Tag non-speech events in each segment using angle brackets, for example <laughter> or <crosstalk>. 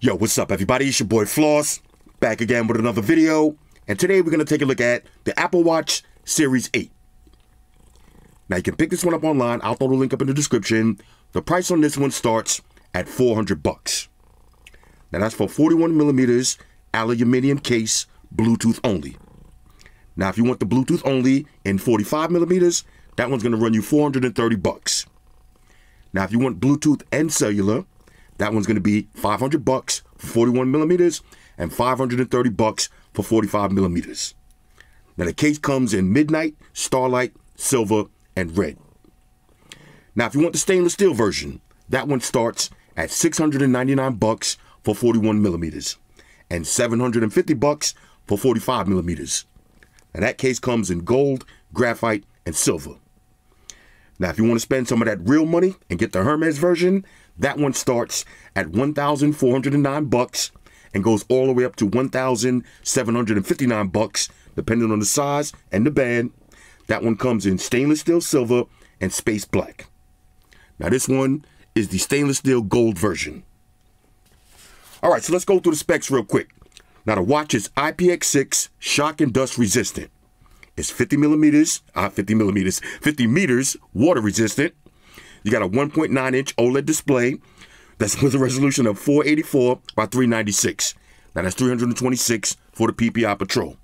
Yo, what's up, everybody? It's your boy Floss, back again with another video. And today we're going to take a look at the Apple Watch Series 8. Now, you can pick this one up online. I'll throw the link up in the description. The price on this one starts at 400 bucks. Now, that's for 41 millimeters aluminum case, Bluetooth only. Now, if you want the Bluetooth only in 45 millimeters, that one's going to run you 430 bucks. Now, if you want Bluetooth and cellular, that one's going to be 500 bucks for 41 millimeters and 530 bucks for 45 millimeters. Now the case comes in midnight, starlight, silver, and red. Now if you want the stainless steel version, that one starts at 699 bucks for 41 millimeters and 750 bucks for 45 millimeters. Now that case comes in gold, graphite, and silver. Now, if you want to spend some of that real money and get the Hermes version, that one starts at 1,409 bucks and goes all the way up to 1,759 bucks, depending on the size and the band. That one comes in stainless steel silver and space black. Now, this one is the stainless steel gold version. All right, so let's go through the specs real quick. Now, the watch is IPX6 shock and dust resistant. It's 50 millimeters, uh, 50 millimeters, 50 meters water resistant. You got a 1.9 inch OLED display that's with a resolution of 484 by 396. Now that's 326 for the PPI Patrol.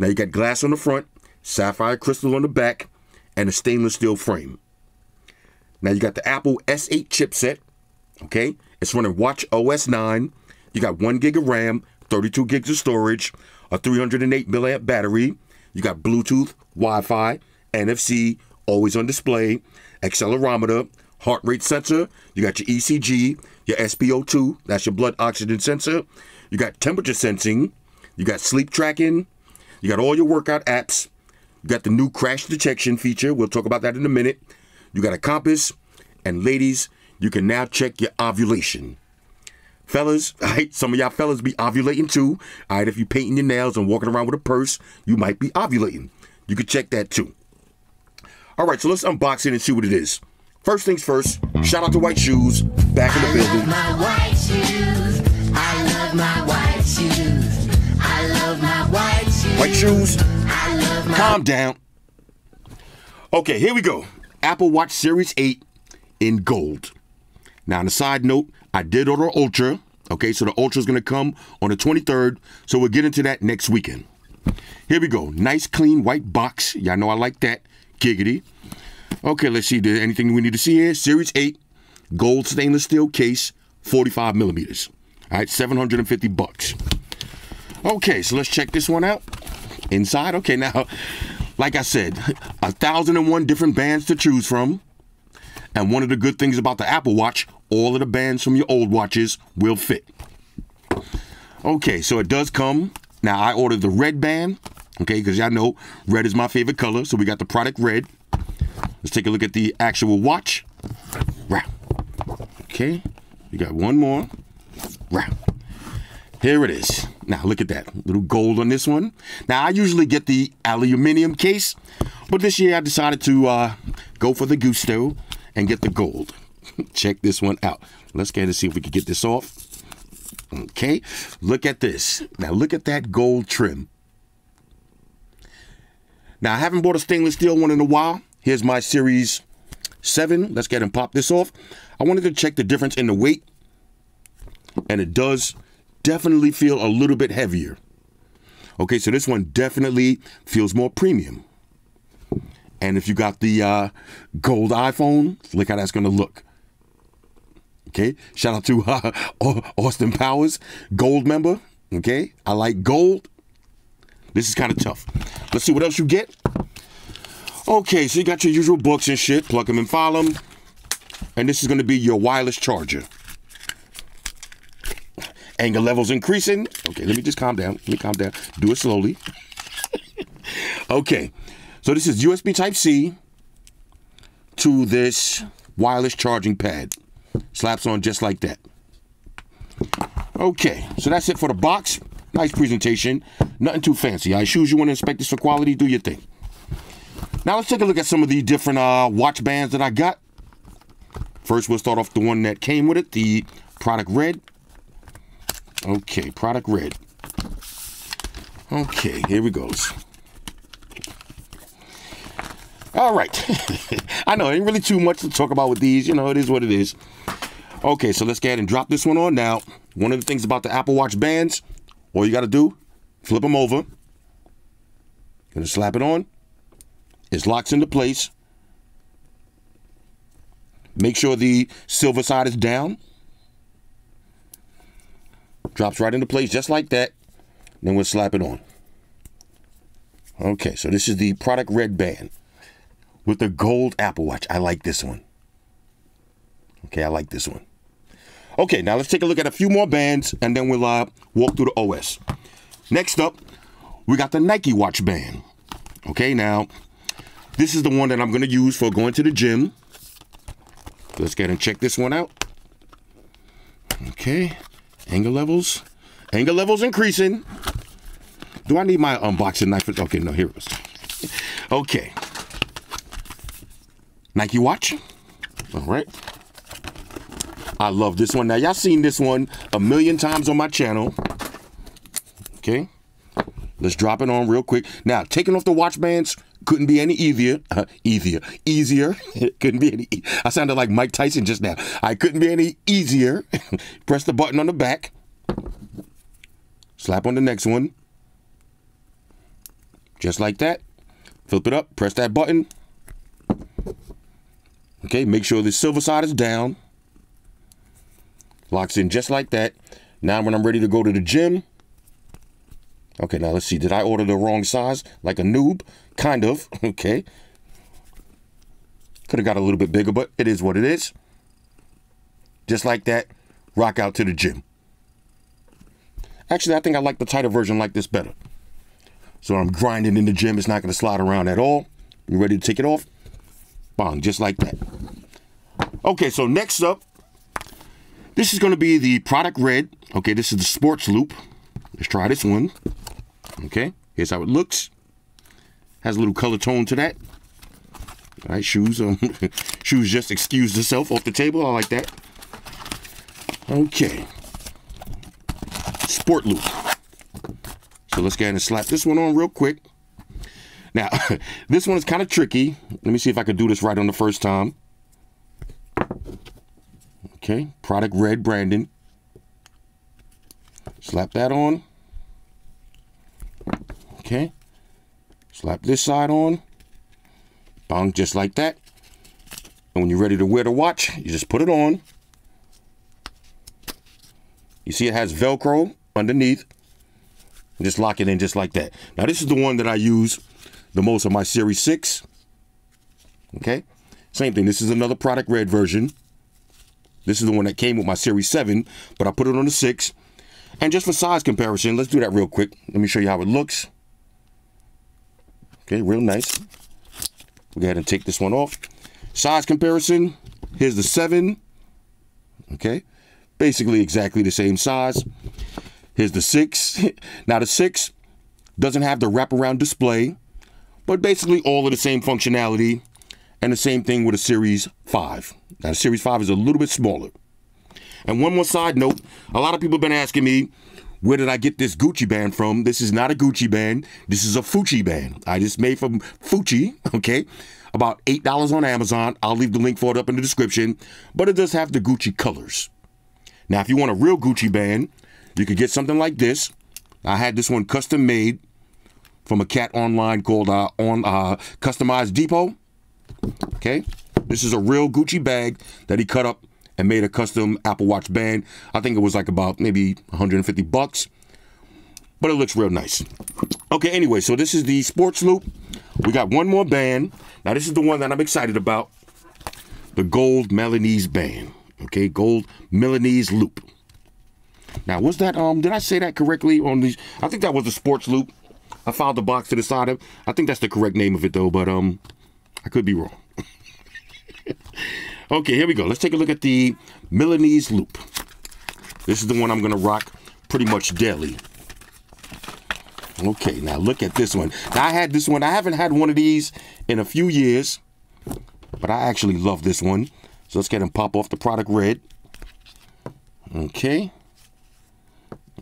Now you got glass on the front, sapphire crystal on the back, and a stainless steel frame. Now you got the Apple S8 chipset. Okay, it's running Watch OS 9. You got one gig of RAM, 32 gigs of storage, a 308 milliamp battery. You got Bluetooth, Wi-Fi, NFC, always on display, accelerometer, heart rate sensor. You got your ECG, your SpO2, that's your blood oxygen sensor. You got temperature sensing. You got sleep tracking. You got all your workout apps. You got the new crash detection feature. We'll talk about that in a minute. You got a compass. And ladies, you can now check your ovulation. Fellas, <laughs> all right, some of y'all fellas be ovulating too. All right, if you painting your nails and walking around with a purse, you might be ovulating. You can check that too. All right, so let's unbox it and see what it is. First things first, shout out to White Shoes, back in the building. my white shoes. I love my white shoes. I love my white shoes. White Shoes, I love my calm down. Okay, here we go. Apple Watch Series 8 in gold. Now, on a side note, I did order Ultra. Okay, so the Ultra is going to come on the 23rd. So we'll get into that next weekend. Here we go. Nice, clean, white box. Y'all know I like that. Giggity. Okay, let's see. Anything we need to see here? Series 8, gold stainless steel case, 45 millimeters. All right, 750 bucks. Okay, so let's check this one out. Inside, okay, now, like I said, a thousand and one different bands to choose from. And one of the good things about the Apple Watch, all of the bands from your old watches will fit. Okay, so it does come. Now, I ordered the red band, okay, because y'all know red is my favorite color. So we got the product red. Let's take a look at the actual watch. Wow. Okay, we got one more. Wow. Here it is. Now look at that little gold on this one. Now I usually get the aluminium case, but this year I decided to uh, go for the gusto and get the gold. <laughs> Check this one out. Let's get to see if we can get this off. Okay, look at this. Now look at that gold trim. Now I haven't bought a stainless steel one in a while. Here's my Series 7. Let's get and pop this off. I wanted to check the difference in the weight. And it does definitely feel a little bit heavier. Okay, so this one definitely feels more premium. And if you got the uh, gold iPhone, look how that's going to look. Okay, shout out to <laughs> uh, Austin Powers, gold member. Okay, I like gold. This is kind of tough. Let's see what else you get. Okay, so you got your usual books and shit. Plug them and file them. And this is going to be your wireless charger. Anger levels increasing. Okay, let me just calm down. Let me calm down. Do it slowly. <laughs> okay, so this is USB Type C to this wireless charging pad. Slaps on just like that. Okay, so that's it for the box. Nice presentation. Nothing too fancy. I shoes you want to inspect this for quality, do your thing. Now let's take a look at some of the different uh, watch bands that I got. First, we'll start off the one that came with it, the product red. Okay, product red. Okay, here we goes. All right. <laughs> I know, ain't really too much to talk about with these. You know, it is what it is. Okay, so let's go ahead and drop this one on now. One of the things about the Apple Watch bands, all you got to do, flip them over. Gonna slap it on. It locks into place. Make sure the silver side is down. Drops right into place just like that. Then we'll slap it on. Okay, so this is the product red band with the gold Apple Watch. I like this one. Okay, I like this one. Okay, now let's take a look at a few more bands and then we'll uh, walk through the OS. Next up, we got the Nike Watch band. Okay, now this is the one that I'm going to use for going to the gym. Let's get and check this one out. Okay, angle levels. Angle levels increasing. Do I need my unboxing knife? Okay, no, here it is. Okay. Nike watch. All right. I love this one. Now, y'all seen this one a million times on my channel. Okay. Let's drop it on real quick. Now, taking off the watch bands couldn't be any easier. Uh, <laughs> easier. Easier. <laughs> Couldn't be any. E I sounded like Mike Tyson just now. I couldn't be any easier. <laughs> Press the button on the back. Slap on the next one. Just like that. Flip it up. Press that button. Okay, make sure the silver side is down. Locks in just like that. Now when I'm ready to go to the gym. Okay, now let's see. Did I order the wrong size? Like a noob? Kind of. <laughs> Okay. Could have got a little bit bigger, but it is what it is. Just like that. Rock out to the gym. Actually, I think I like the tighter version like this better. So I'm grinding in the gym. It's not going to slide around at all. You ready to take it off? Bong, just like that. Okay, so next up, this is going to be the product red. Okay, this is the sports loop. Let's try this one. Okay, here's how it looks. Has a little color tone to that. All right, shoes. Um, <laughs> shoes just excused herself off the table. I like that. Okay. Sport loop. So let's go ahead and slap this one on real quick. Now, <laughs> this one is kind of tricky. Let me see if I can do this right on the first time. Okay, product red Brandon. Slap that on. Okay. Slap this side on. Bong, just like that. And when you're ready to wear the watch, you just put it on. You see it has Velcro underneath. Just lock it in just like that. Now, this is the one that I use the most of my Series 6. Okay? Same thing. This is another product red version. This is the one that came with my Series 7, but I put it on the 6. And just for size comparison, let's do that real quick. Let me show you how it looks. Okay, real nice. We'll go ahead and take this one off. Size comparison, here's the 7. Okay, basically exactly the same size. Here's the 6. <laughs> now the 6 doesn't have the wraparound display, but basically all of the same functionality. And the same thing with a Series 5. Now, the Series 5 is a little bit smaller. And one more side note a lot of people have been asking me, where did I get this Gucci band from? This is not a Gucci band. This is a Fucci band. I just made from Fucci, <laughs> okay? About $8 on Amazon. I'll leave the link for it up in the description. But it does have the Gucci colors. Now, if you want a real Gucci band, you could get something like this. I had this one custom made from a cat online called uh, on uh, Customized Depot. Okay, this is a real Gucci bag that he cut up and made a custom Apple Watch band. I think it was like about maybe 150 bucks, but it looks real nice. Okay, anyway, so this is the sports loop. We got one more band. Now this is the one that I'm excited about. The gold Milanese band. Okay, gold Milanese loop. Now, was that um? Did I say that correctly on these? I think that was the sports loop. I found the box to the side of. I think that's the correct name of it though, but um, I could be wrong. <laughs> okay, here we go. Let's take a look at the Milanese loop. This is the one I'm gonna rock pretty much daily. Okay, now look at this one. Now I had this one. I haven't had one of these in a few years, but I actually love this one. So let's get and pop off the product red. Okay.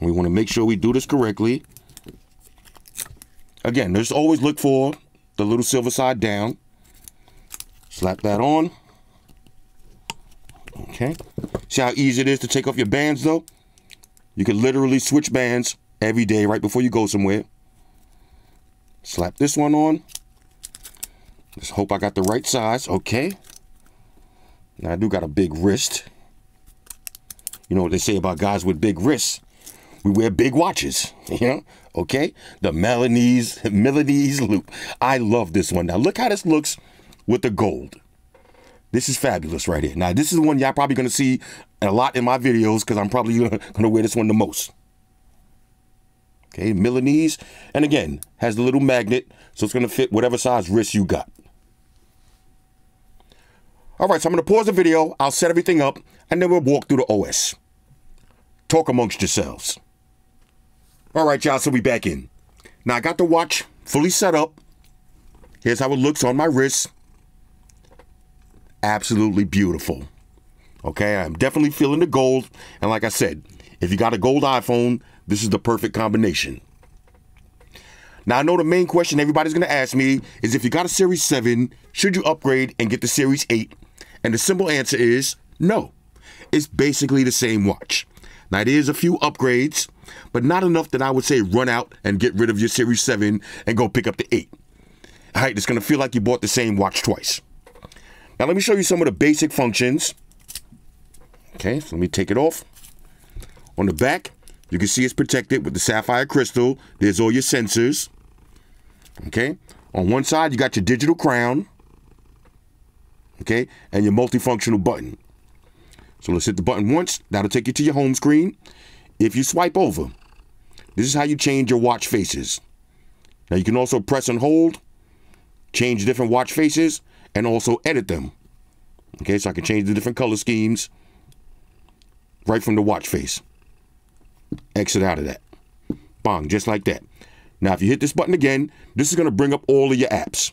We want to make sure we do this correctly. Again, just always look for the little silver side down. Slap that on. Okay. See how easy it is to take off your bands though? You can literally switch bands every day right before you go somewhere. Slap this one on. Let's hope I got the right size. Okay. Now I do got a big wrist. You know what they say about guys with big wrists? We wear big watches, <laughs> you know? Okay? The Milanese, Milanese loop. I love this one. Now look how this looks with the gold. This is fabulous right here. Now this is the one y'all probably gonna see a lot in my videos because I'm probably gonna, <laughs> gonna wear this one the most. Okay, Milanese. And again, has the little magnet, so it's gonna fit whatever size wrist you got. All right, so I'm gonna pause the video, I'll set everything up, and then we'll walk through the OS. Talk amongst yourselves. All right, y'all, so we back in. Now I got the watch fully set up. Here's how it looks on my wrist. Absolutely beautiful. Okay, I'm definitely feeling the gold. And like I said, if you got a gold iPhone, this is the perfect combination. Now, I know the main question everybody's going to ask me is if you got a Series 7, should you upgrade and get the Series 8? And the simple answer is no. It's basically the same watch. Now, it is a few upgrades, but not enough that I would say run out and get rid of your Series 7 and go pick up the 8. All right, it's going to feel like you bought the same watch twice. Now, let me show you some of the basic functions. Okay, so let me take it off. On the back, you can see it's protected with the sapphire crystal. There's all your sensors. Okay, on one side, you got your digital crown. Okay, and your multifunctional button. So let's hit the button once. That'll take you to your home screen. If you swipe over, this is how you change your watch faces. Now you can also press and hold, change different watch faces, and also edit them. Okay, so I can change the different color schemes right from the watch face. Exit out of that. Bong, just like that. Now, if you hit this button again, this is going to bring up all of your apps.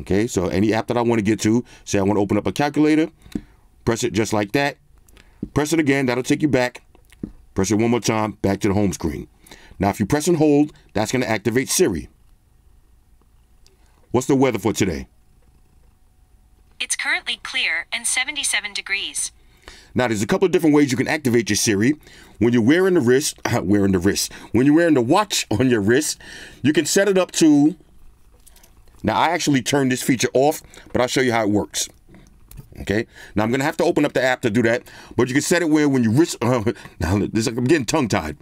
Okay, so any app that I want to get to, say I want to open up a calculator, press it just like that. Press it again, that'll take you back. Press it one more time, back to the home screen. Now, if you press and hold, that's going to activate Siri. What's the weather for today? It's currently clear and 77 degrees. Now, there's a couple of different ways you can activate your Siri. When you're wearing the wrist, <laughs> wearing the wrist, when you're wearing the watch <laughs> on your wrist, you can set it up to. Now, I actually turned this feature off, but I'll show you how it works. Okay. Now I'm gonna have to open up the app to do that, but you can set it where when you wrist. Uh, <laughs> now this I'm getting tongue tied.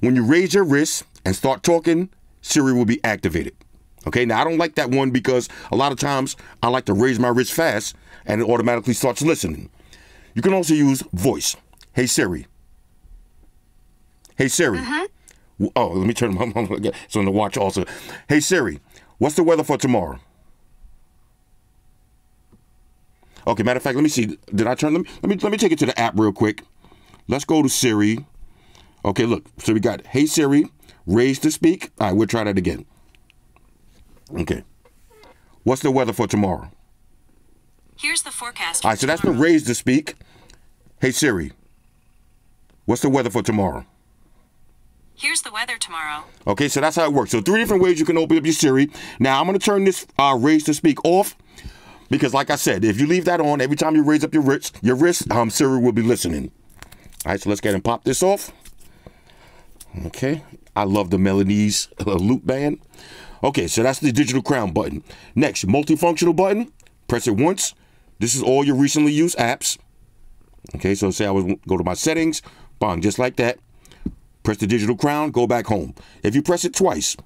When you raise your wrist and start talking, Siri will be activated. Okay. Now I don't like that one because a lot of times I like to raise my wrist fast and it automatically starts listening. You can also use voice. Hey Siri. Hey Siri. Uh-huh. W- Oh, let me turn my <laughs> it's on the watch also. Hey Siri, what's the weather for tomorrow? Okay, matter of fact, let me see. Did I turn them? Let me let me take it to the app real quick. Let's go to Siri. Okay, look. So we got Hey Siri, raise to speak. All right, we'll try that again. Okay. What's the weather for tomorrow? Here's the forecast. All right, so that's the raise to speak. Hey Siri, what's the weather for tomorrow? Here's the weather tomorrow. Okay, so that's how it works. So three different ways you can open up your Siri. Now I'm gonna turn this uh, raise to speak off because, like I said, if you leave that on every time you raise up your wrist, your wrist, um, Siri will be listening. All right, so let's get and pop this off. Okay, I love the uh, <laughs> loop band. Okay, so that's the digital crown button. Next, multifunctional button. Press it once. This is all your recently used apps. Okay, so say I was go to my settings, bang, just like that. Press the digital crown, go back home. If you press it twice,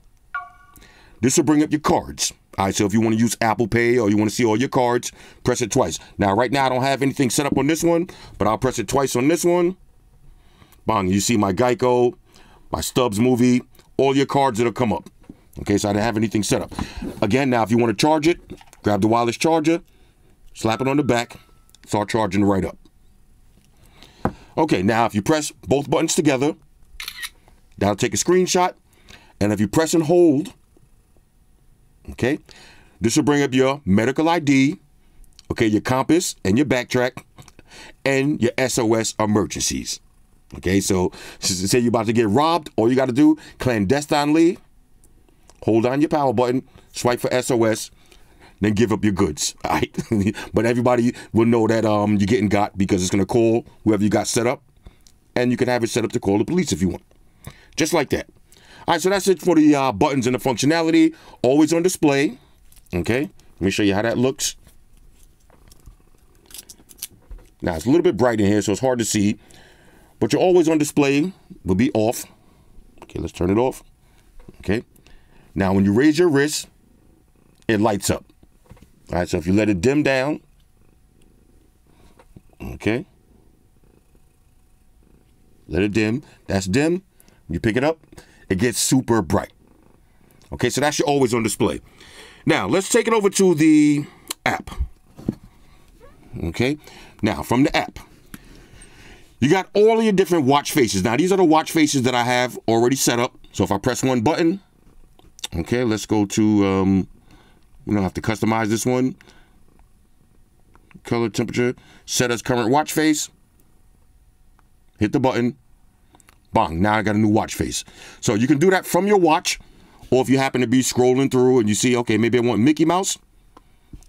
this will bring up your cards. All right, so if you want to use Apple Pay or you want to see all your cards, press it twice. Now, right now, I don't have anything set up on this one, but I'll press it twice on this one. Bang, you see my Geico, my Stubs movie, all your cards that'll come up. Okay, so I didn't have anything set up. Again, now if you want to charge it, grab the wireless charger, slap it on the back, start charging right up. Okay, now if you press both buttons together, that'll take a screenshot. And if you press and hold, okay, this will bring up your medical ID, okay, your compass and your backtrack, and your SOS emergencies. Okay, so say you're about to get robbed, all you got to do clandestinely hold on your power button, swipe for SOS, then give up your goods. <laughs> All right, but everybody will know that um you're getting got because it's gonna call whoever you got set up, and you can have it set up to call the police if you want, just like that. All right, so that's it for the uh, buttons and the functionality. Always on display. Okay, let me show you how that looks. Now it's a little bit bright in here, so it's hard to see, but you're always on display. Will be off. Okay, let's turn it off. Okay. Now when you raise your wrist, it lights up. All right, so if you let it dim down, okay, let it dim. That's dim. You pick it up, it gets super bright. Okay, so that's always on display. Now let's take it over to the app. Okay, now from the app, you got all of your different watch faces. Now these are the watch faces that I have already set up. So if I press one button, okay, let's go to um, we don't have to customize this one. Color, temperature, set as current watch face. Hit the button. Bang, now I got a new watch face. So you can do that from your watch, or if you happen to be scrolling through and you see, okay, maybe I want Mickey Mouse.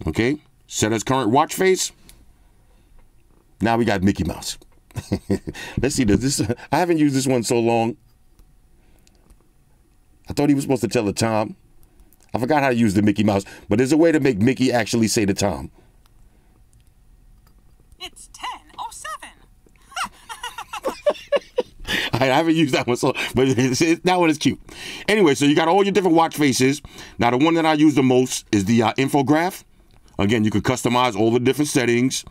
Okay, set as current watch face. Now we got Mickey Mouse. <laughs> Let's see, does this, I haven't used this one so long. I thought he was supposed to tell the time. I forgot how to use the Mickey Mouse, but there's a way to make Mickey actually say the time. It's 10.07. <laughs> I haven't used that one, so but <laughs> it's, it's, that one is cute. Anyway, so you got all your different watch faces. Now, the one that I use the most is the uh, infograph. Again, you can customize all the different settings.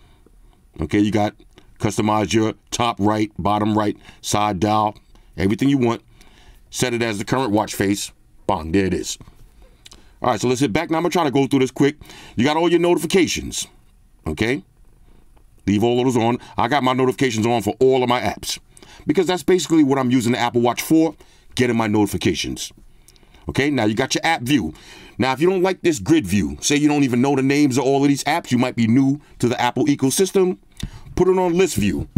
Okay, you got customize your top right, bottom right, side dial, everything you want. Set it as the current watch face. Bang, there it is. All right, so let's hit back. Now I'm gonna try to go through this quick. You got all your notifications. Okay. Leave all those on. I got my notifications on for all of my apps because that's basically what I'm using the Apple Watch for, getting my notifications. Okay, now you got your app view. Now, if you don't like this grid view, say you don't even know the names of all of these apps, you might be new to the Apple ecosystem, put it on list view.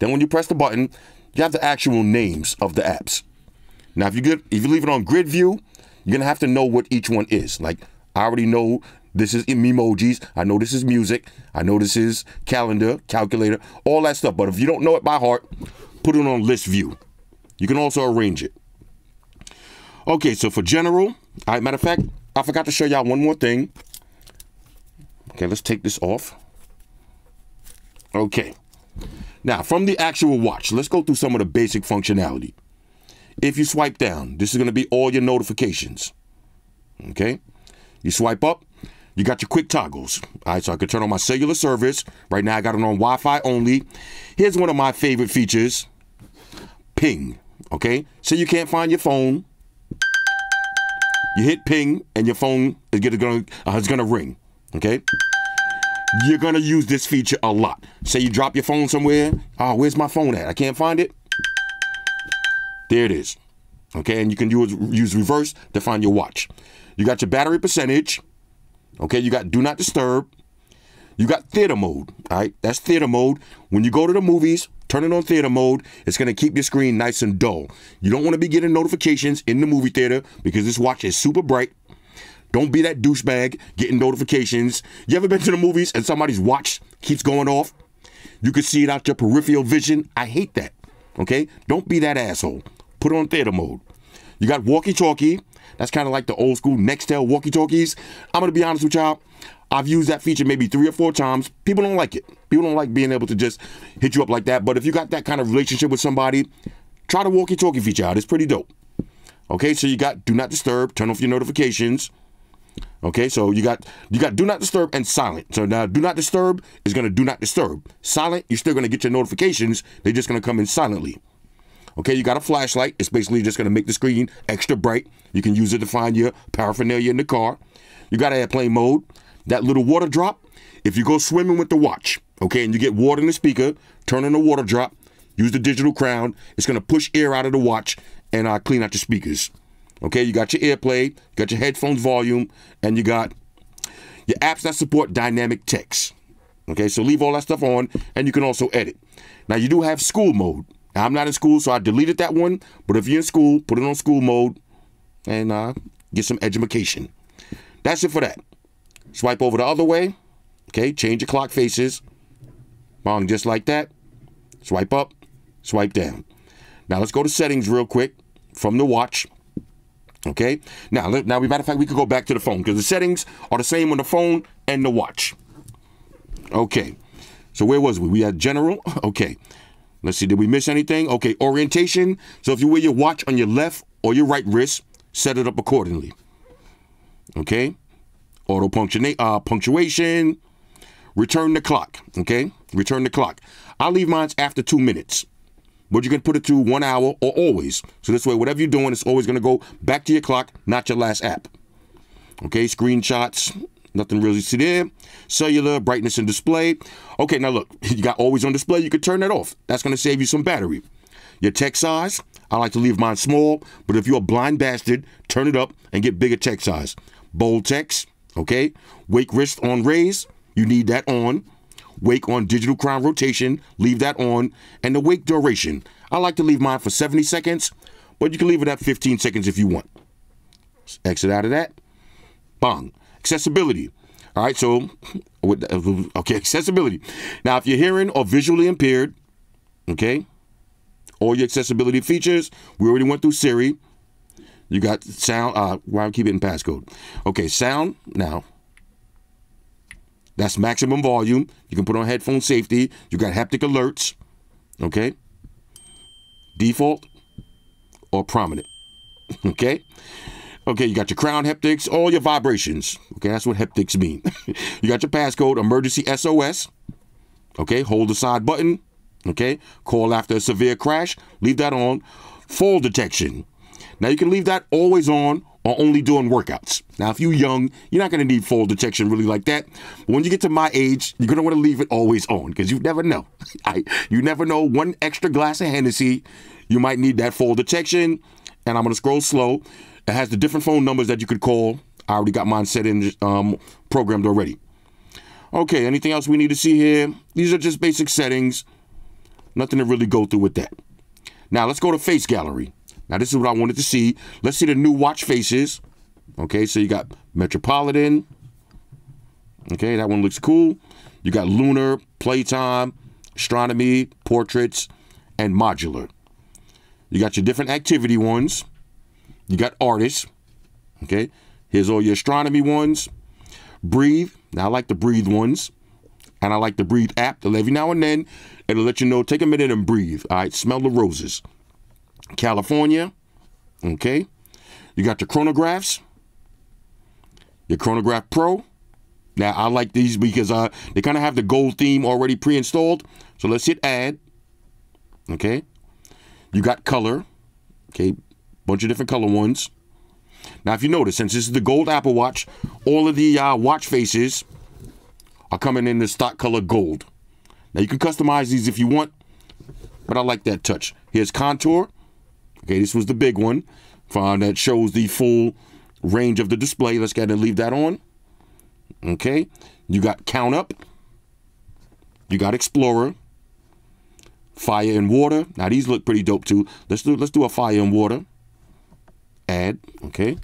Then when you press the button, you have the actual names of the apps. Now, if you get if you leave it on grid view, you're gonna have to know what each one is. Like I already know this is emojis. I know this is music. I know this is calendar, calculator, all that stuff. But if you don't know it by heart, put it on list view. You can also arrange it. Okay, so for general, all right, matter of fact, I forgot to show y'all one more thing. Okay, let's take this off. Okay. Now, from the actual watch, let's go through some of the basic functionality. If you swipe down, this is going to be all your notifications. Okay? You swipe up, you got your quick toggles. All right, so I can turn on my cellular service. Right now, I got it on Wi Fi only. Here's one of my favorite features ping. Okay? So you can't find your phone. You hit ping, and your phone is gonna, uh, gonna ring. Okay? You're gonna use this feature a lot. Say you drop your phone somewhere. Oh, where's my phone at? I can't find it. There it is. Okay, and you can use, use reverse to find your watch. You got your battery percentage. Okay, you got do not disturb. You got theater mode. All right, that's theater mode. When you go to the movies, turn it on theater mode. It's gonna keep your screen nice and dull. You don't want to be getting notifications in the movie theater because this watch is super bright. Don't be that douchebag getting notifications. You ever been to the movies and somebody's watch keeps going off? You can see it out your peripheral vision. I hate that. Okay? Don't be that asshole. Put on theater mode. You got walkie talkie. That's kind of like the old school Nextel walkie talkies. I'm going to be honest with y'all. I've used that feature maybe three or four times. People don't like it. People don't like being able to just hit you up like that. But if you got that kind of relationship with somebody, try the walkie talkie feature out. It's pretty dope. Okay, so you got do not disturb, turn off your notifications. Okay, so you got you got do not disturb and silent. So now do not disturb is gonna do not disturb. Silent, you're still gonna get your notifications. They're just gonna come in silently. Okay, you got a flashlight. It's basically just gonna make the screen extra bright. You can use it to find your paraphernalia in the car. You got airplane mode. That little water drop. If you go swimming with the watch, okay, and you get water in the speaker, turn on the water drop. Use the digital crown. It's gonna push air out of the watch and uh, clean out your speakers. Okay, you got your AirPlay, you got your headphones volume, and you got your apps that support dynamic text. Okay, so leave all that stuff on, and you can also edit. Now you do have school mode. Now, I'm not in school, so I deleted that one. But if you're in school, put it on school mode and uh, get some education. That's it for that. Swipe over the other way. Okay, change your clock faces. Bong, just like that. Swipe up, swipe down. Now let's go to settings real quick from the watch. Okay. Now, now, now, matter of fact, we could go back to the phone because the settings are the same on the phone and the watch. Okay. So where was we? We had general. <laughs> Okay. Let's see. Did we miss anything? Okay. Orientation. So if you wear your watch on your left or your right wrist, set it up accordingly. Okay. Auto punctua- uh, punctuation. Return the clock. Okay. Return the clock. I'll leave mine after two minutes. But you can put it to one hour or always. So this way, whatever you're doing, it's always going to go back to your clock, not your last app. Okay, screenshots, nothing really see there. Cellular, brightness and display. Okay, now look, <laughs> you got always on display. You can turn that off. That's going to save you some battery. Your text size, I like to leave mine small, but if you're a blind bastard, turn it up and get bigger text size. Bold text, okay? Wake wrist on raise, you need that on. Wake on digital crown rotation, leave that on. And the wake duration, I like to leave mine for 70 seconds, but you can leave it at 15 seconds if you want. Exit out of that. Bong. Accessibility. All right, so, <laughs> okay, accessibility. Now, if you're hearing or visually impaired, okay, all your accessibility features, we already went through Siri. You got sound, uh, why I keep it in passcode. Okay, sound now. That's maximum volume. You can put on headphone safety. You got haptic alerts. Okay. Default or prominent. <laughs> Okay. Okay, you got your crown heptics, all your vibrations. Okay, that's what heptics mean. <laughs> you got your passcode, emergency SOS. Okay, hold the side button. Okay, call after a severe crash, leave that on. Fall detection. Now you can leave that always on or only doing workouts. Now, if you're young, you're not going to need fall detection really like that. But when you get to my age, you're going to want to leave it always on because you never know. <laughs> I, you never know. One extra glass of Hennessy, you might need that fall detection. And I'm going to scroll slow. It has the different phone numbers that you could call. I already got mine set in, um, programmed already. Okay, anything else we need to see here? These are just basic settings. Nothing to really go through with that. Now let's go to face gallery. Now this is what I wanted to see. Let's see the new watch faces. Okay, so you got Metropolitan. Okay, that one looks cool. You got Lunar, Playtime, Astronomy, Portraits, and Modular. You got your different activity ones. You got artists. Okay, here's all your astronomy ones. Breathe. Now I like the breathe ones. And I like the breathe app. Every now and then it'll let you know, take a minute and breathe. All right, smell the roses. California. Okay. You got your chronographs. Your chronograph pro. Now I like these because uh they kind of have the gold theme already pre-installed. So let's hit add. Okay. You got color. Okay. Bunch of different color ones. Now if you notice, since this is the gold Apple Watch, all of the uh, watch faces are coming in the stock color gold. Now you can customize these if you want, but I like that touch. Here's contour. Okay, this was the big one uh, that shows the full range of the display. Let's go ahead and leave that on. Okay, you got count up. You got explorer. Fire and water. Now these look pretty dope too. Let's do let's do a fire and water. Add. Okay.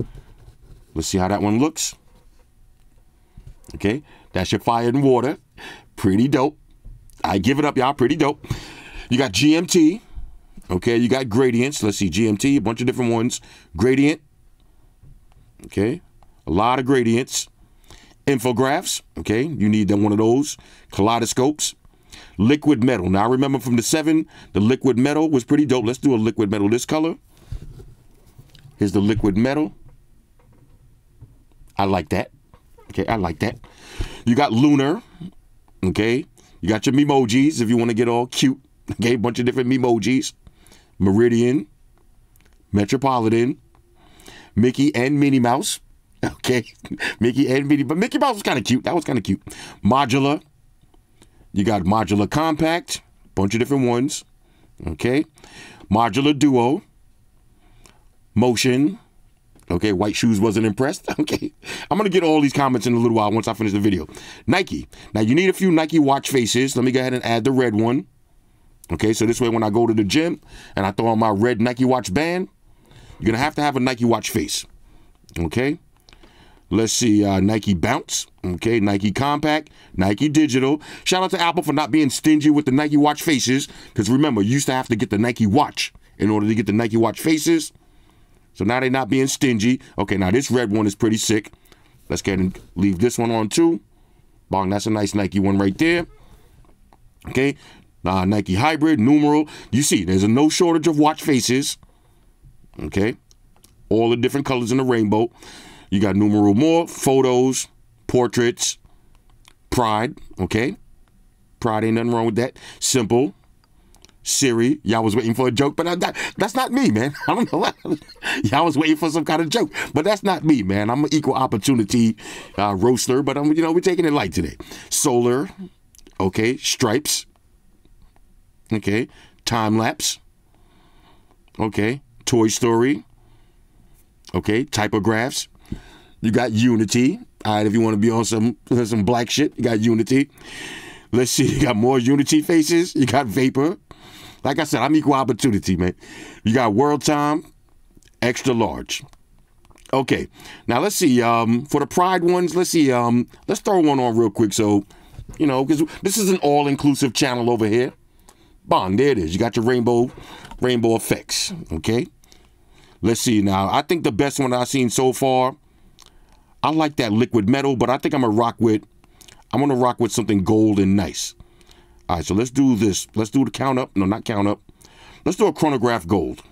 Let's see how that one looks. Okay, that's your fire and water. Pretty dope. I give it up, y'all. Pretty dope. You got GMT. Okay, you got gradients. Let's see, GMT, a bunch of different ones. Gradient. Okay, a lot of gradients. Infographs. Okay, you need them one of those. Kaleidoscopes. Liquid metal. Now I remember from the seven, the liquid metal was pretty dope. Let's do a liquid metal this color. Here's the liquid metal. I like that. Okay, I like that. You got lunar. Okay, you got your emojis if you want to get all cute. <laughs> Okay, bunch of different emojis. Meridian, Metropolitan, Mickey and Minnie Mouse. <laughs> Okay, Mickey and Minnie, but Mickey Mouse was kind of cute. That was kind of cute. Modular. You got modular compact, bunch of different ones. Okay, modular duo. Motion. Okay, white shoes wasn't impressed. <laughs> Okay, I'm gonna get all these comments in a little while once I finish the video. Nike. Now you need a few Nike watch faces. Let me go ahead and add the red one. Okay, so this way when I go to the gym and I throw on my red Nike watch band, you're gonna have to have a Nike watch face. Okay. Let's see, uh, Nike Bounce, okay, Nike Compact, Nike Digital. Shout out to Apple for not being stingy with the Nike watch faces, because remember, you used to have to get the Nike watch in order to get the Nike watch faces. So now they're not being stingy. Okay, now this red one is pretty sick. Let's get and leave this one on too. Bong, that's a nice Nike one right there. Okay, uh, Nike Hybrid, numeral. You see, there's a no shortage of watch faces. Okay, all the different colors in the rainbow. You got numeral more, photos, portraits, pride, okay? Pride ain't nothing wrong with that. Simple. Siri, y'all was waiting for a joke, but I, that, that's not me, man. <laughs> I don't know. <laughs> y'all was waiting for some kind of joke, but that's not me, man. I'm an equal opportunity uh, roaster, but I'm, you know, we're taking it light today. Solar, okay. Stripes, okay. Time lapse, okay. Toy Story, okay. Typographs, you got Unity. All right, if you want to be on some some black shit, you got Unity. Let's see, <laughs> you got more Unity faces. You got Vapor. Like I said, I'm equal opportunity, man. You got World Time, extra large. Okay, now let's see. Um, for the Pride ones, let's see. Um, let's throw one on real quick, so you know, because this is an all-inclusive channel over here. Bond, there it is. You got your rainbow, rainbow effects. Okay. Let's see now. I think the best one I've seen so far I like that liquid metal, but I think I'm gonna rock with I'm gonna rock with something gold and nice. All right, so let's do this. Let's do the count up. No, not count up. Let's do a chronograph gold.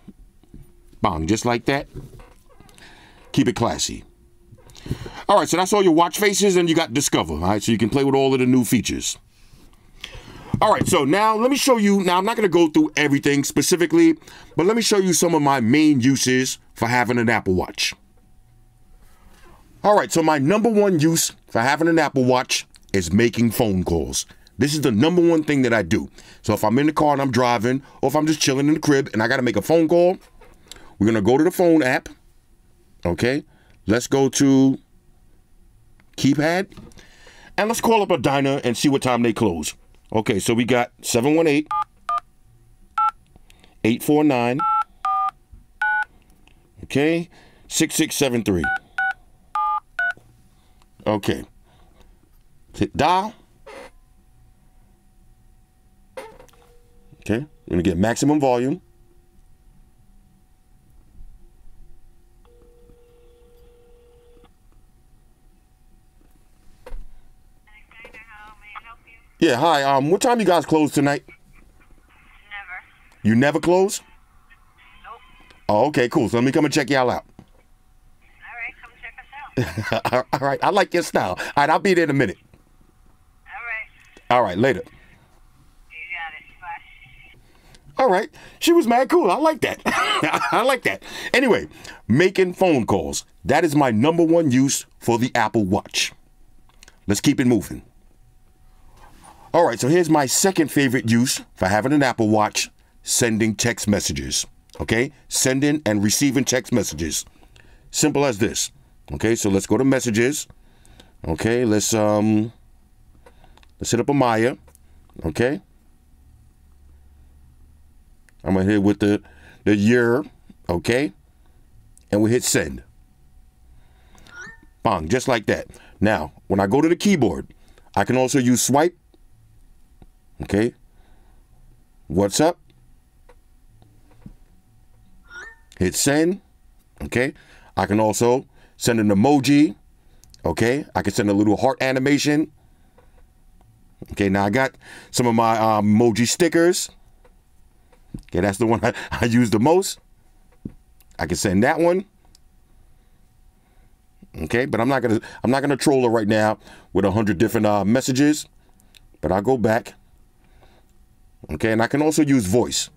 Bong, just like that. Keep it classy. All right, so that's all your watch faces, and you got Discover. All right, so you can play with all of the new features. All right, so now let me show you. Now, I'm not going to go through everything specifically, but let me show you some of my main uses for having an Apple Watch. All right, so my number one use for having an Apple Watch is making phone calls. This is the number one thing that I do. So if I'm in the car and I'm driving, or if I'm just chilling in the crib and I got to make a phone call, we're going to go to the phone app. Okay, let's go to keypad and let's call up a diner and see what time they close. Okay, so we got 718 849 okay 6673 Okay. Hit dial. Okay. We're to get maximum volume. Yeah, hi. Um, what time you guys close tonight? Never. You never close? Nope. Oh, okay, cool. So let me come and check y'all out. All right, come check us out. <laughs> All right, I like your style. All right, I'll be there in a minute. All right. All right, later. You got it. Bye. All right. She was mad cool. I like that. <laughs> I like that. Anyway, making phone calls. That is my number one use for the Apple Watch. Let's keep it moving. All right, so here's my second favorite use for having an Apple Watch sending text messages. Okay? Sending and receiving text messages. Simple as this. Okay, so let's go to messages. Okay, let's um let's hit up a Maya. Okay. I'm gonna hit with the the year, okay, and we hit send. Bong, just like that. Now, when I go to the keyboard, I can also use swipe. Okay. What's up? Hit send. Okay. I can also send an emoji. Okay. I can send a little heart animation. Okay. Now I got some of my um, emoji stickers. Okay, that's the one <laughs> I, I use the most. I can send that one. Okay, but I'm not gonna I'm not gonna troll her right now with a hundred different uh, messages. But I'll go back. Okay, and I can also use voice.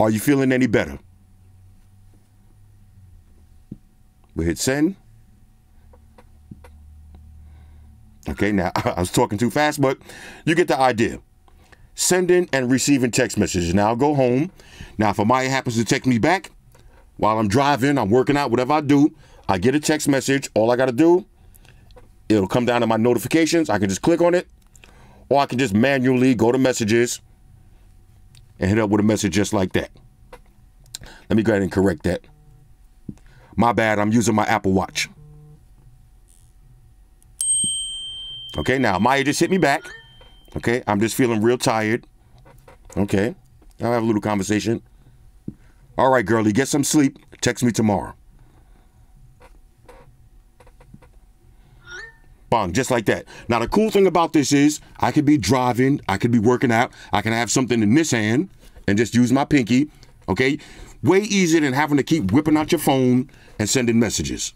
Are you feeling any better? We hit send. Okay, now <laughs> I was talking too fast, but you get the idea sending and receiving text messages. Now I'll go home. Now, if Amaya happens to text me back while I'm driving, I'm working out, whatever I do, I get a text message. All I got to do, it'll come down to my notifications. I can just click on it, or I can just manually go to messages and hit up with a message just like that. Let me go ahead and correct that. My bad, I'm using my Apple Watch. Okay, now Maya just hit me back. Okay, I'm just feeling real tired. Okay, I'll have a little conversation. All right, girlie, get some sleep. Text me tomorrow. Bong, just like that. Now, the cool thing about this is I could be driving, I could be working out, I can have something in this hand and just use my pinky. Okay, way easier than having to keep whipping out your phone and sending messages.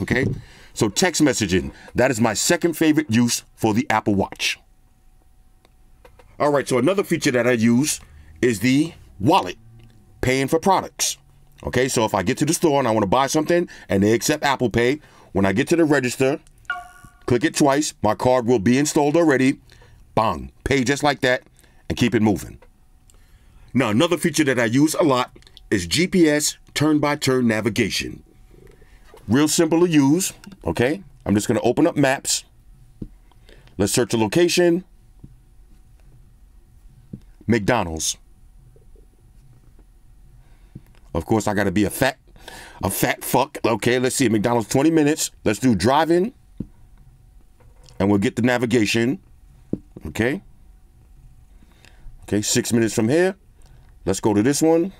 Okay, so text messaging, that is my second favorite use for the Apple Watch. All right, so another feature that I use is the wallet, paying for products. Okay, so if I get to the store and I want to buy something and they accept Apple Pay, when I get to the register, click it twice, my card will be installed already. Bang, pay just like that and keep it moving. Now, another feature that I use a lot is GPS turn by turn navigation. Real simple to use, okay? I'm just going to open up maps. Let's search a location. McDonald's. Of course, I got to be a fat, a fat fuck. Okay, let's see. McDonald's 20 minutes. Let's do driving, and we'll get the navigation. Okay. Okay, six minutes from here. Let's go to this one.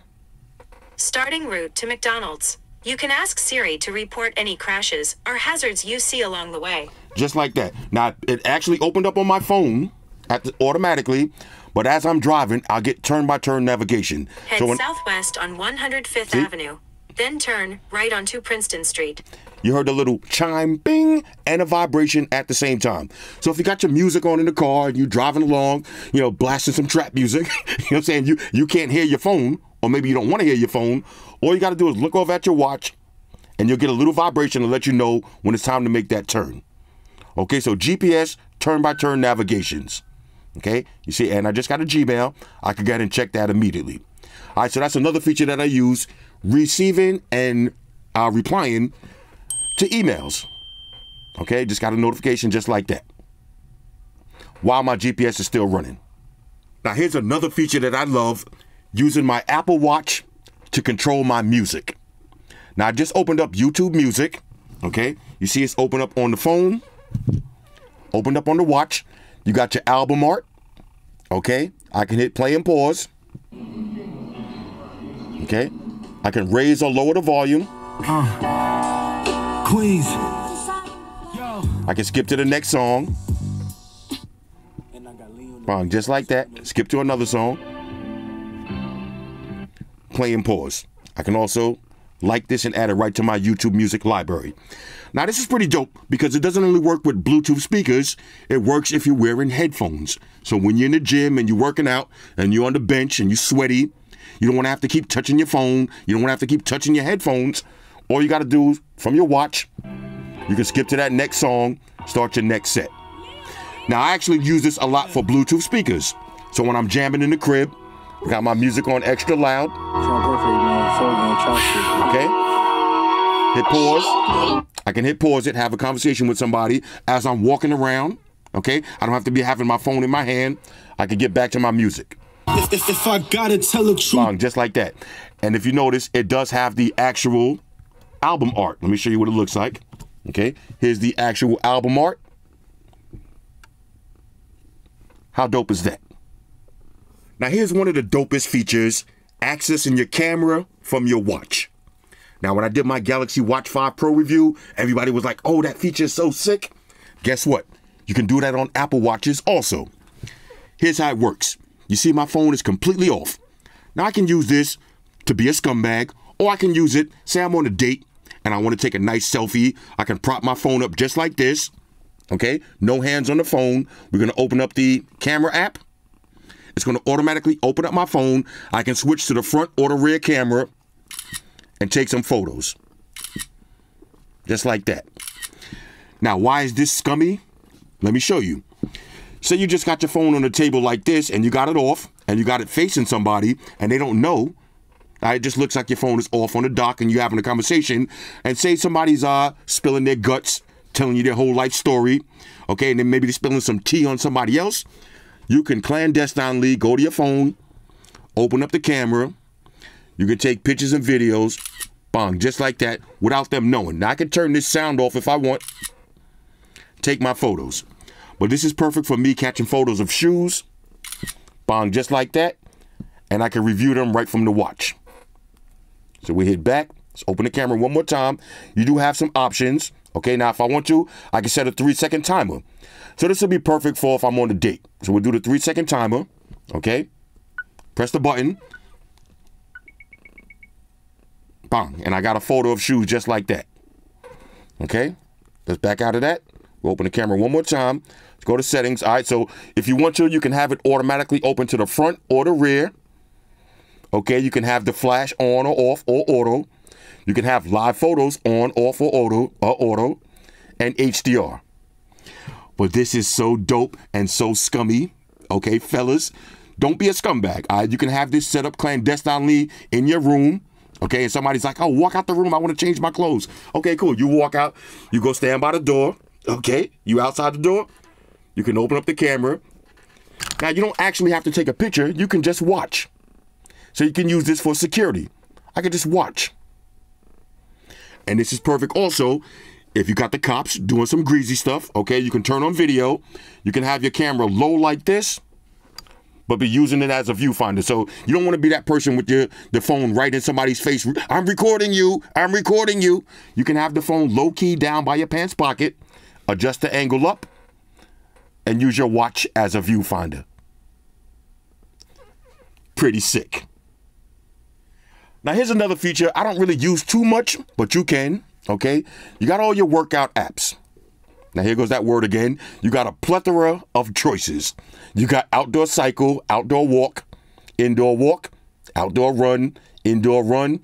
Starting route to McDonald's. You can ask Siri to report any crashes or hazards you see along the way. just like that. Now it actually opened up on my phone automatically, but as I'm driving, I'll get turn by turn navigation. Head So when southwest on 105th See? Avenue. Then turn right onto Princeton Street. you heard the little chime, bing, and a vibration at the same time. So if you got your music on in the car and you're driving along, you know, blasting some trap music, <laughs> you know what I'm saying? You you can't hear your phone, or maybe you don't want to hear your phone. All you got to do is look over at your watch, and you'll get a little vibration to let you know when it's time to make that turn. Okay, so GPS turn by turn navigations. Okay, you see, and I just got a Gmail. I could go ahead and check that immediately. All right, so that's another feature that I use receiving and uh, replying to emails. Okay, just got a notification just like that while my GPS is still running. Now, here's another feature that I love using my Apple Watch to control my music. Now, I just opened up YouTube Music. Okay, you see it's open up on the phone, opened up on the watch. You got your album art. Okay, I can hit play and pause. Okay, I can raise or lower the volume. Uh, Queens. I can skip to the next song. Bang, just like that. Skip to another song. Play and pause. I can also like this and add it right to my YouTube music library. Now, this is pretty dope because it doesn't only work with Bluetooth speakers, it works if you're wearing headphones. So when you're in the gym and you're working out and you're on the bench and you're sweaty, you don't want to have to keep touching your phone, you don't want to have to keep touching your headphones. All you got to do from your watch, you can skip to that next song, start your next set. Now, I actually use this a lot for Bluetooth speakers. So when I'm jamming in the crib, I got my music on extra loud. Okay? Hit pause. I can hit pause it, have a conversation with somebody as I'm walking around. Okay? I don't have to be having my phone in my hand. I can get back to my music. If, if, if I gotta tell the truth, Bang, just like that. And if you notice, it does have the actual album art. Let me show you what it looks like. Okay? Here's the actual album art. How dope is that? Now, here's one of the dopest features accessing your camera from your watch. Now, when I did my Galaxy Watch 5 Pro review, everybody was like, oh, that feature is so sick. Guess what? You can do that on Apple Watches also. Here's how it works you see, my phone is completely off. Now, I can use this to be a scumbag, or I can use it, say I'm on a date and I want to take a nice selfie. I can prop my phone up just like this. Okay, no hands on the phone. We're gonna open up the camera app. It's gonna automatically open up my phone. I can switch to the front or the rear camera and take some photos. Just like that. Now, why is this scummy? Let me show you. Say you just got your phone on the table like this and you got it off and you got it facing somebody and they don't know. It just looks like your phone is off on the dock and you're having a conversation. And say somebody's uh spilling their guts, telling you their whole life story, okay, and then maybe they're spilling some tea on somebody else. You can clandestinely go to your phone, open up the camera. You can take pictures and videos, bong, just like that, without them knowing. Now I can turn this sound off if I want. Take my photos. But this is perfect for me catching photos of shoes, bang, just like that. And I can review them right from the watch. So we hit back. Let's open the camera one more time. You do have some options. Okay, now if I want to, I can set a three second timer. So this will be perfect for if I'm on the date. So we'll do the three second timer. Okay. Press the button. Bang. And I got a photo of shoes just like that. Okay. Let's back out of that. We'll open the camera one more time. Let's go to settings. All right. So if you want to, you can have it automatically open to the front or the rear. Okay. You can have the flash on or off or auto. You can have live photos on, off, or auto, or auto, and HDR. But this is so dope and so scummy. Okay, fellas, don't be a scumbag. All right, you can have this set up clandestinely in your room. Okay, and somebody's like, "Oh, walk out the room. I want to change my clothes." Okay, cool. You walk out. You go stand by the door. Okay, you outside the door. You can open up the camera. Now you don't actually have to take a picture. You can just watch. So you can use this for security. I can just watch. And this is perfect also if you got the cops doing some greasy stuff, okay, you can turn on video. You can have your camera low like this, but be using it as a viewfinder. So you don't want to be that person with your the phone right in somebody's face. I'm recording you. I'm recording you. You can have the phone low key down by your pants pocket, adjust the angle up, and use your watch as a viewfinder. Pretty sick. Now, here's another feature I don't really use too much, but you can. Okay. You got all your workout apps. Now, here goes that word again. You got a plethora of choices. You got outdoor cycle, outdoor walk, indoor walk, outdoor run, indoor run,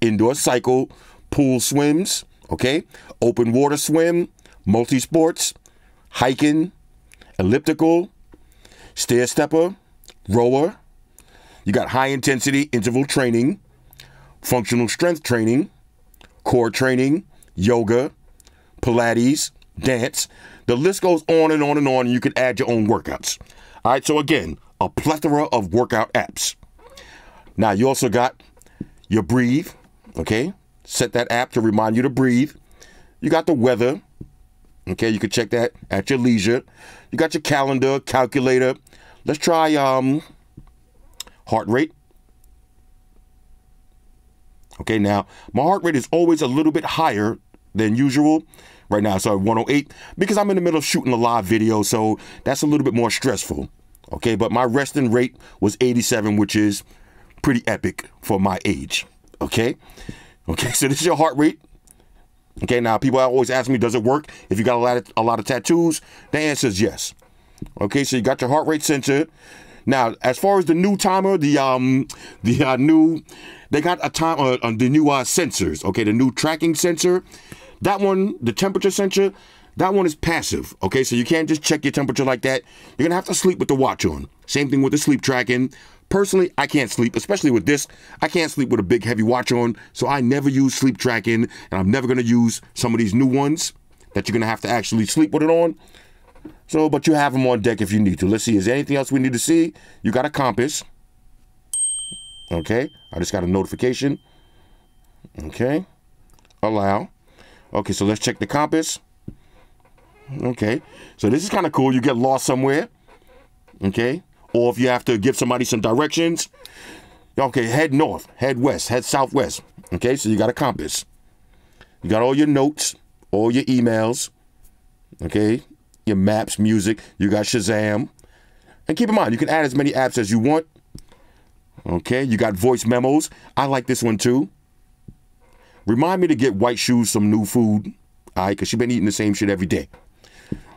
indoor cycle, pool swims, okay? Open water swim, multi sports, hiking, elliptical, stair stepper, rower. You got high intensity interval training, functional strength training, core training, yoga, Pilates, dance. The list goes on and on and on, and you can add your own workouts. All right, so again, a plethora of workout apps. Now, you also got your breathe, okay? Set that app to remind you to breathe. You got the weather, okay? You can check that at your leisure. You got your calendar, calculator. Let's try um, heart rate. Okay, now my heart rate is always a little bit higher than usual. Right now, so 108 because I'm in the middle of shooting a live video, so that's a little bit more stressful. Okay, but my resting rate was 87, which is pretty epic for my age. Okay, okay, <laughs> so this is your heart rate. Okay, now people always ask me, does it work if you got a lot of a lot of tattoos? The answer is yes. Okay, so you got your heart rate sensor. Now, as far as the new timer, the um the uh, new they got a time uh, uh, the new uh, sensors. Okay, the new tracking sensor. That one, the temperature sensor, that one is passive. Okay, so you can't just check your temperature like that. You're gonna have to sleep with the watch on. Same thing with the sleep tracking. Personally, I can't sleep, especially with this. I can't sleep with a big heavy watch on, so I never use sleep tracking, and I'm never gonna use some of these new ones that you're gonna have to actually sleep with it on. So, but you have them on deck if you need to. Let's see, is there anything else we need to see? You got a compass. Okay, I just got a notification. Okay, allow. Okay, so let's check the compass. Okay, so this is kind of cool. You get lost somewhere. Okay, or if you have to give somebody some directions. Okay, head north, head west, head southwest. Okay, so you got a compass. You got all your notes, all your emails. Okay, your maps, music. You got Shazam. And keep in mind, you can add as many apps as you want. Okay, you got voice memos. I like this one too. Remind me to get White Shoes some new food. All right, because she been eating the same shit every day.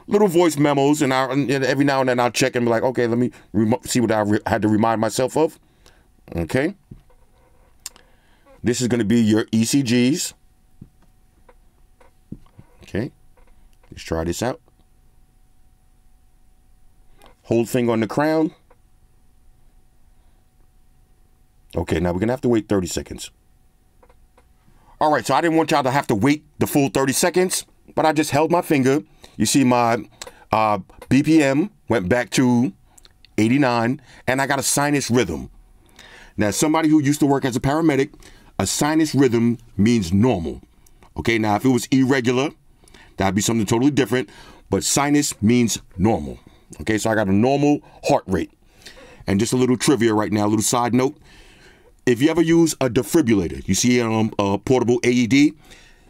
Little voice memos, and, I, and every now and then I'll check and be like, okay, let me see what I had to remind myself of. Okay. This is going to be your ECGs. Okay. Let's try this out. Hold thing on the crown. Okay, now we're going to have to wait 30 seconds. All right, so I didn't want y'all to have to wait the full 30 seconds, but I just held my finger. You see my uh, BPM went back to 89, and I got a sinus rhythm. Now, somebody who used to work as a paramedic, a sinus rhythm means normal. Okay, now if it was irregular, that'd be something totally different. But sinus means normal. Okay, so I got a normal heart rate. And just a little trivia right now, a little side note. If you ever use a defibrillator, you see um, a portable AED,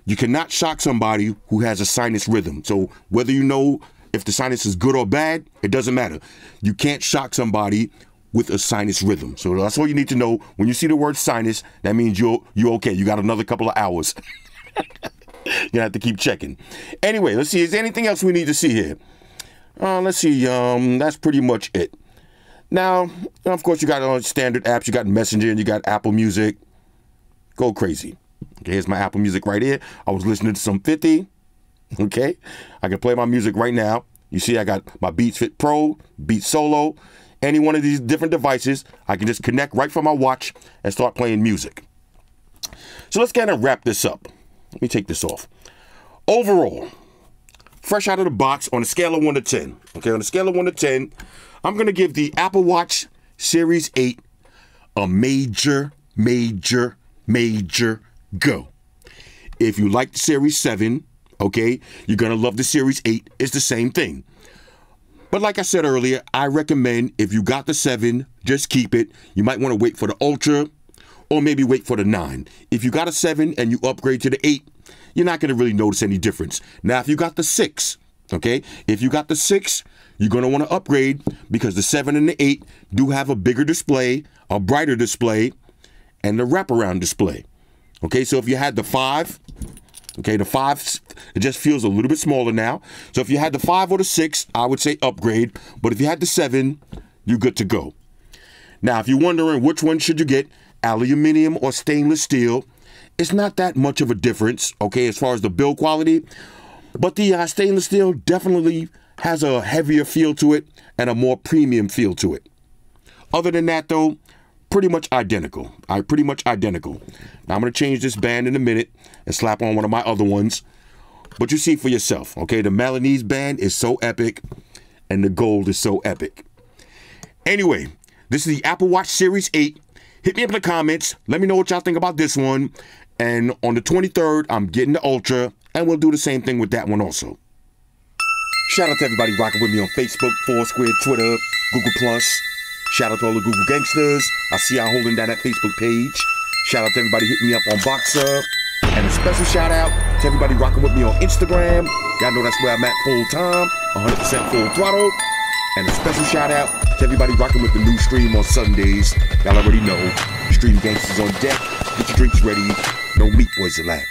you cannot shock somebody who has a sinus rhythm. So whether you know if the sinus is good or bad, it doesn't matter. You can't shock somebody with a sinus rhythm. So that's all you need to know. When you see the word sinus, that means you're you're okay. You got another couple of hours. <laughs> you're gonna have to keep checking. Anyway, let's see. Is there anything else we need to see here? Uh, let's see. Um, that's pretty much it. Now, of course, you got on standard apps. You got Messenger and you got Apple Music. Go crazy. Okay, here's my Apple Music right here. I was listening to some 50. Okay, I can play my music right now. You see, I got my Beats Fit Pro, Beats Solo. Any one of these different devices, I can just connect right from my watch and start playing music. So let's kind of wrap this up. Let me take this off. Overall, fresh out of the box on a scale of 1 to 10. Okay, on a scale of 1 to 10, I'm going to give the Apple Watch Series 8 a major, major, major go. If you like the Series 7, okay, you're going to love the Series 8. It's the same thing. But like I said earlier, I recommend if you got the 7, just keep it. You might want to wait for the Ultra or maybe wait for the 9. If you got a 7 and you upgrade to the 8, you're not going to really notice any difference. Now, if you got the 6, okay, if you got the 6, you're going to want to upgrade because the 7 and the 8 do have a bigger display, a brighter display, and the wraparound display. Okay, so if you had the 5, okay, the 5, it just feels a little bit smaller now. So if you had the 5 or the 6, I would say upgrade. But if you had the 7, you're good to go. Now, if you're wondering which one should you get, aluminium or stainless steel, it's not that much of a difference, okay, as far as the build quality. But the uh, stainless steel definitely has a heavier feel to it and a more premium feel to it. Other than that, though, pretty much identical. I pretty much identical. Now I'm gonna change this band in a minute and slap on one of my other ones. But you see for yourself, okay? The Milanese band is so epic, and the gold is so epic. Anyway, this is the Apple Watch Series 8. Hit me up in the comments. Let me know what y'all think about this one. And on the 23rd, I'm getting the Ultra, and we'll do the same thing with that one also. Shout out to everybody rocking with me on Facebook, Foursquare, Twitter, Google Plus. Shout out to all the Google gangsters. I see y'all holding down that Facebook page. Shout out to everybody hitting me up on Voxer. And a special shout out to everybody rocking with me on Instagram. Y'all know that's where I'm at full time, 100% full throttle. And a special shout out to everybody rocking with the new stream on Sundays. Y'all already know. Stream gangsters on deck. Get your drinks ready. No meat boys allowed.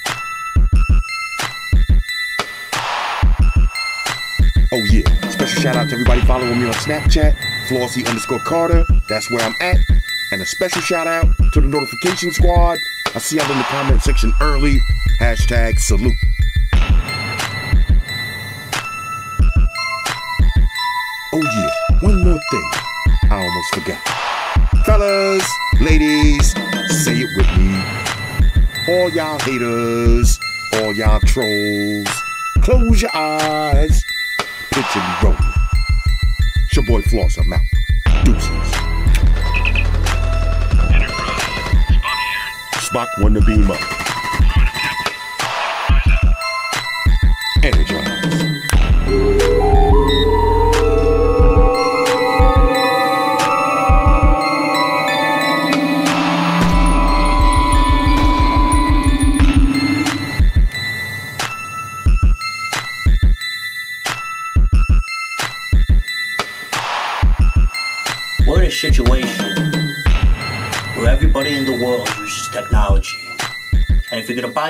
Oh yeah. Special shout out to everybody following me on Snapchat, Flossy underscore Carter. That's where I'm at. And a special shout out to the notification squad. I see y'all in the comment section early. Hashtag salute. Oh yeah, one more thing. I almost forgot. Fellas, ladies, say it with me. All y'all haters, all y'all trolls, close your eyes. Picture me rolling. It's your boy Floss, I'm out. Deuces. Spock won the beam up.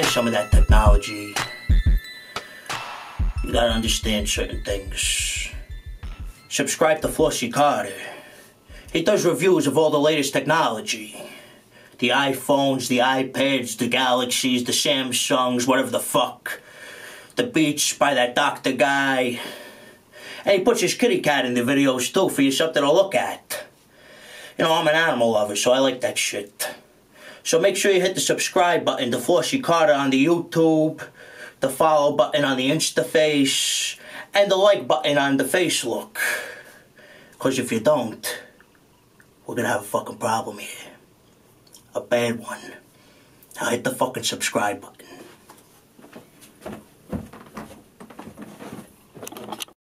Some of that technology, you gotta understand certain things. Subscribe to Flossy Carter. He does reviews of all the latest technology. The iPhones, the iPads, the Galaxies, the Samsungs, whatever the fuck. The Beats by that doctor guy. And he puts his kitty cat in the videos too for you something to look at. You know, I'm an animal lover, so I like that shit. So make sure you hit the subscribe button to Flossy Carter on the YouTube, the follow button on the Instaface, and the like button on the Facebook. Because if you don't, we're gonna have a fucking problem here. a bad one. Now hit the fucking subscribe button.